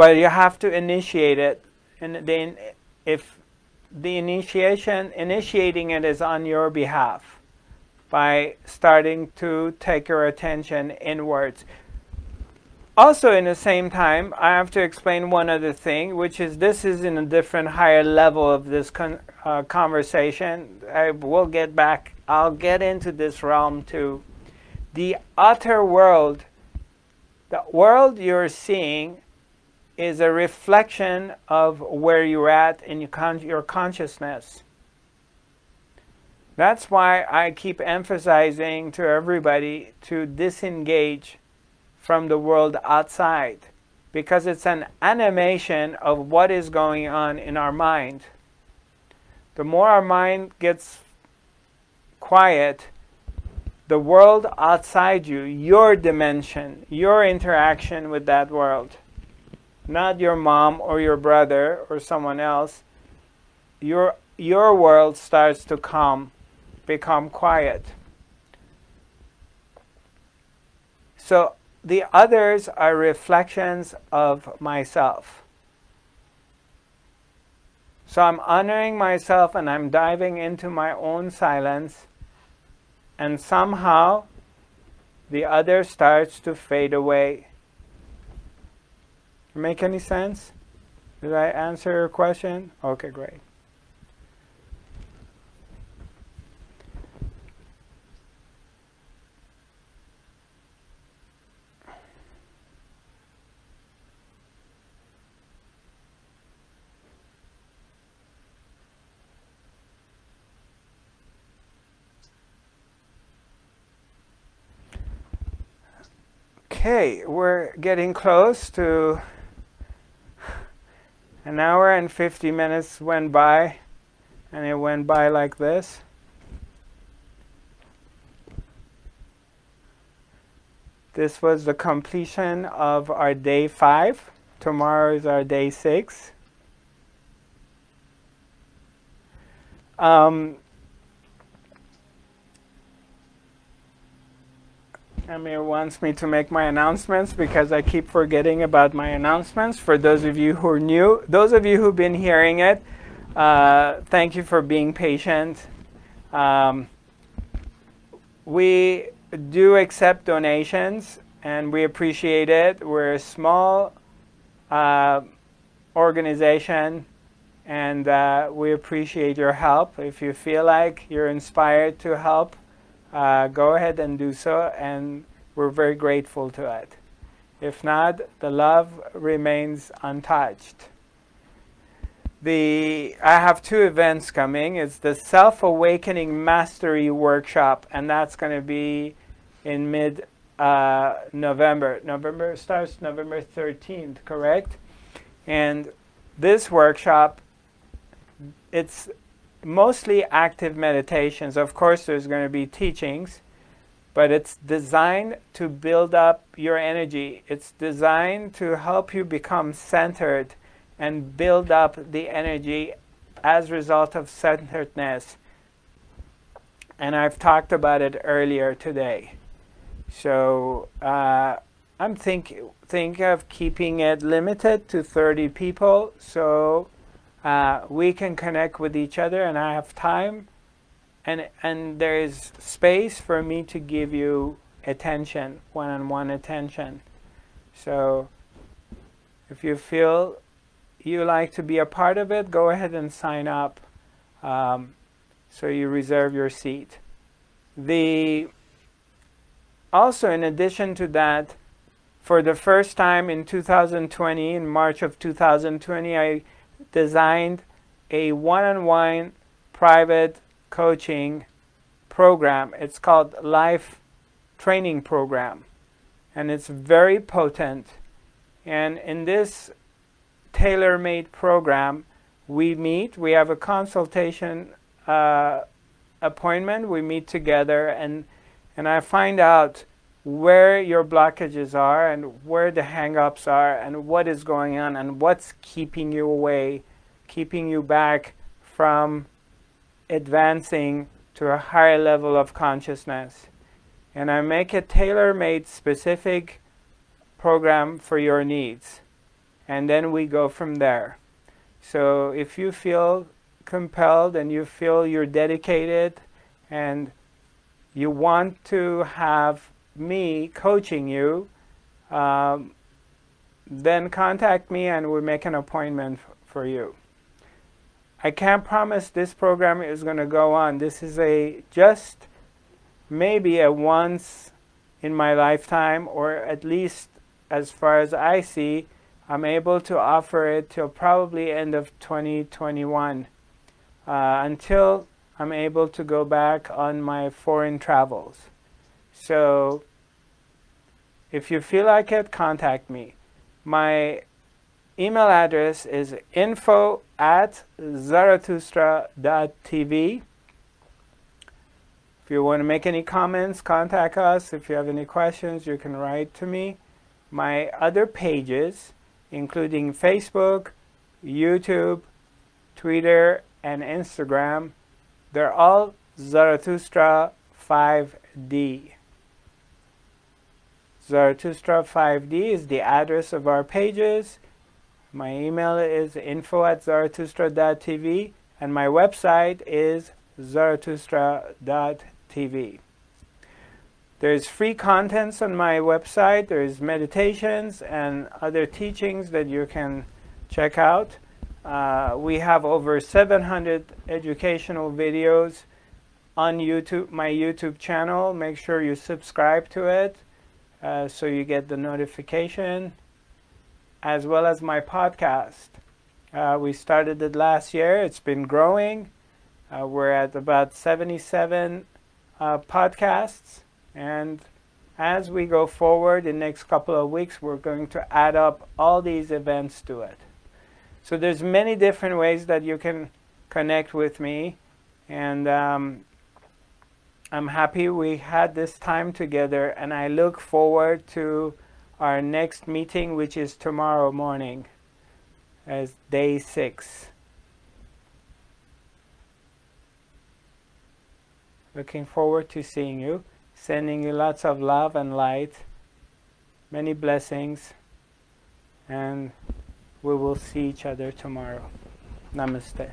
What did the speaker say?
but you have to initiate it. And then if the initiation, initiating it is on your behalf by starting to take your attention inwards. Also, in the same time, I have to explain one other thing, which is this is in a different, higher level of this con uh, conversation. I will get back, I'll get into this realm too. The outer world, the world you're seeing, is a reflection of where you're at in your, con your consciousness. That's why I keep emphasizing to everybody to disengage from the world outside because it's an animation of what is going on in our mind. The more our mind gets quiet, the world outside you, your dimension, your interaction with that world, not your mom or your brother or someone else, your, your world starts to calm become quiet. So the others are reflections of myself. So I'm honoring myself and I'm diving into my own silence, and somehow the other starts to fade away. Make any sense? Did I answer your question? Okay, great. Okay, we're getting close to an hour and 50 minutes went by, and it went by like this. This was the completion of our day five. Tomorrow is our day six. Um, Amir wants me to make my announcements because I keep forgetting about my announcements. For those of you who are new, those of you who've been hearing it, uh, thank you for being patient. Um, we do accept donations and we appreciate it. We're a small uh, organization and uh, we appreciate your help. If you feel like you're inspired to help, uh, go ahead and do so, and we're very grateful to it. If not, the love remains untouched. The, I have two events coming. It's the Self Awakening Mastery Workshop, and that's going to be in mid uh, November. November starts November 13th, correct? And this workshop, it's mostly active meditations. Of course, there's going to be teachings, but it's designed to build up your energy. It's designed to help you become centered and build up the energy as a result of centeredness. And I've talked about it earlier today. So uh, I'm think think of keeping it limited to 30 people. So uh, we can connect with each other and I have time and, and there is space for me to give you attention, one-on-one -on -one attention. So if you feel you like to be a part of it, go ahead and sign up um, so you reserve your seat. The also in addition to that, for the first time in 2020, in March of 2020, I designed a one-on-one private coaching program. It's called Life Training Program. And it's very potent. And in this tailor-made program, we meet, we have a consultation uh, appointment, we meet together, and, and I find out where your blockages are and where the hang-ups are and what is going on and what's keeping you away, keeping you back from advancing to a higher level of consciousness. And I make a tailor-made specific program for your needs. and then we go from there. So if you feel compelled and you feel you're dedicated and you want to have me coaching you, um, then contact me and we'll make an appointment for you. I can't promise this program is going to go on. This is a just maybe a once in my lifetime or at least as far as I see I'm able to offer it till probably end of 2021 uh, until I'm able to go back on my foreign travels. So if you feel like it, contact me. My email address is info at zarathustra.tv. If you want to make any comments, contact us. If you have any questions, you can write to me. My other pages including Facebook, YouTube, Twitter, and Instagram. They're all Zarathustra 5D. Zarathustra 5D is the address of our pages. My email is info at zarathustra.tv and my website is zarathustra.tv. There's free contents on my website. There's meditations and other teachings that you can check out. Uh, we have over 700 educational videos on YouTube, my YouTube channel. Make sure you subscribe to it uh, so you get the notification, as well as my podcast. Uh, we started it last year. It's been growing. Uh, we're at about 77 uh, podcasts. And as we go forward in next couple of weeks, we're going to add up all these events to it. So there's many different ways that you can connect with me. And um, I'm happy we had this time together. And I look forward to our next meeting, which is tomorrow morning as day six. Looking forward to seeing you sending you lots of love and light, many blessings, and we will see each other tomorrow. Namaste.